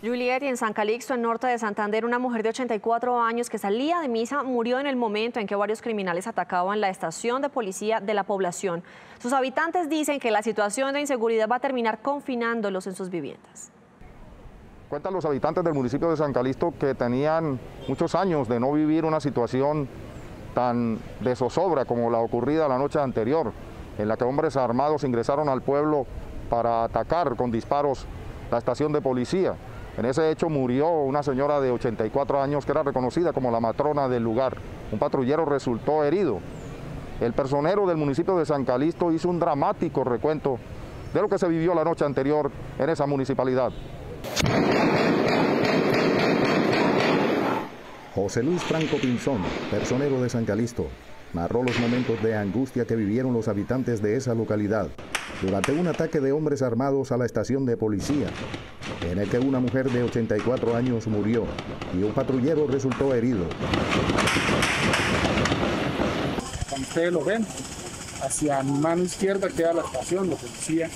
Juliet, en San Calixto, en norte de Santander, una mujer de 84 años que salía de misa murió en el momento en que varios criminales atacaban la estación de policía de la población. Sus habitantes dicen que la situación de inseguridad va a terminar confinándolos en sus viviendas. Cuentan los habitantes del municipio de San Calixto que tenían muchos años de no vivir una situación tan de zozobra como la ocurrida la noche anterior, en la que hombres armados ingresaron al pueblo para atacar con disparos la estación de policía. En ese hecho murió una señora de 84 años que era reconocida como la matrona del lugar. Un patrullero resultó herido. El personero del municipio de San Calixto hizo un dramático recuento de lo que se vivió la noche anterior en esa municipalidad. José Luis Franco Pinzón, personero de San Calixto, narró los momentos de angustia que vivieron los habitantes de esa localidad durante un ataque de hombres armados a la estación de policía en el que una mujer de 84 años murió y un patrullero resultó herido. Como ustedes lo ven, hacia mi mano izquierda queda la estación de policía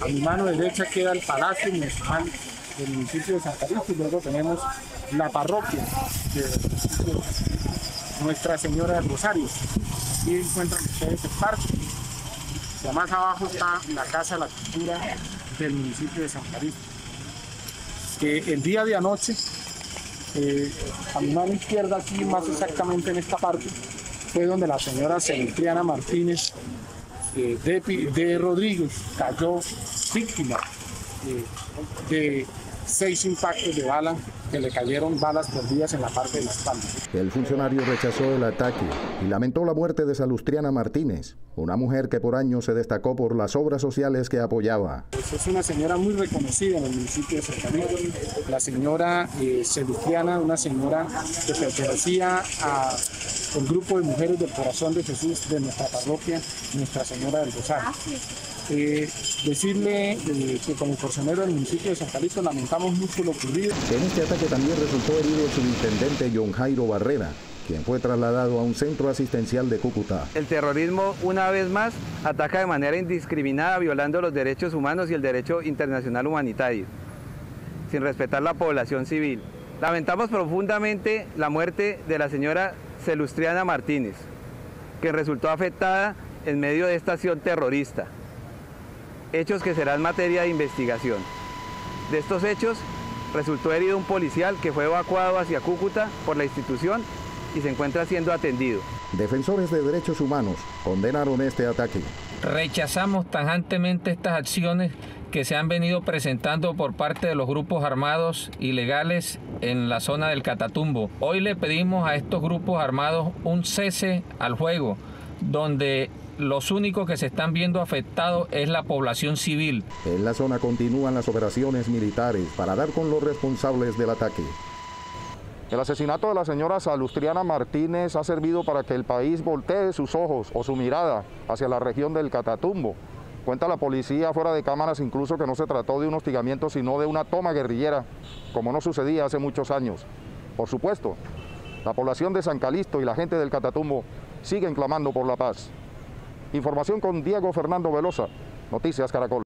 A mi mano derecha queda el palacio municipal del municipio de San Carlos y luego tenemos la parroquia de Nuestra Señora de Rosario. Y encuentran ustedes el parque. Y más abajo está la Casa de la Cultura del municipio de San Carlos. Que el día de anoche, eh, a mi mano izquierda, aquí más exactamente en esta parte, fue donde la señora Celentriana Martínez eh, de, de, Rodríguez cayó víctima eh, de seis impactos de bala que le cayeron balas perdidas en la parte de la espalda. El funcionario rechazó el ataque y lamentó la muerte de Salustriana Martínez, una mujer que por años se destacó por las obras sociales que apoyaba. Pues es una señora muy reconocida en el municipio de Santander, la señora eh, Salustriana, una señora que pertenecía al grupo de mujeres del corazón de Jesús de nuestra parroquia, Nuestra Señora del Rosario. Eh, decirle eh, que como personero del municipio de San Calixto lamentamos mucho lo ocurrido. En este ataque también resultó herido el subintendente John Jairo Barrera, quien fue trasladado a un centro asistencial de Cúcuta. El terrorismo, una vez más, ataca de manera indiscriminada, violando los derechos humanos y el derecho internacional humanitario, sin respetar la población civil. Lamentamos profundamente la muerte de la señora Celustriana Martínez, que resultó afectada en medio de esta acción terrorista hechos que serán materia de investigación. De estos hechos resultó herido un policial que fue evacuado hacia Cúcuta por la institución y se encuentra siendo atendido. Defensores de derechos humanos condenaron este ataque. Rechazamos tajantemente estas acciones que se han venido presentando por parte de los grupos armados ilegales en la zona del Catatumbo. Hoy le pedimos a estos grupos armados un cese al juego, donde los únicos que se están viendo afectados es la población civil. En la zona continúan las operaciones militares para dar con los responsables del ataque. El asesinato de la señora Salustriana Martínez ha servido para que el país voltee sus ojos o su mirada hacia la región del Catatumbo. Cuenta la policía fuera de cámaras incluso que no se trató de un hostigamiento sino de una toma guerrillera, como no sucedía hace muchos años. Por supuesto, la población de San Calisto y la gente del Catatumbo siguen clamando por la paz. Información con Diego Fernando Velosa, Noticias Caracol.